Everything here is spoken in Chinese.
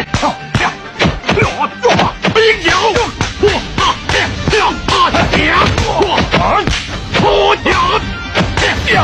啊！呀！呀！呀！冰球，啊！呀！呀！啊！呀！啊！冰球，呀！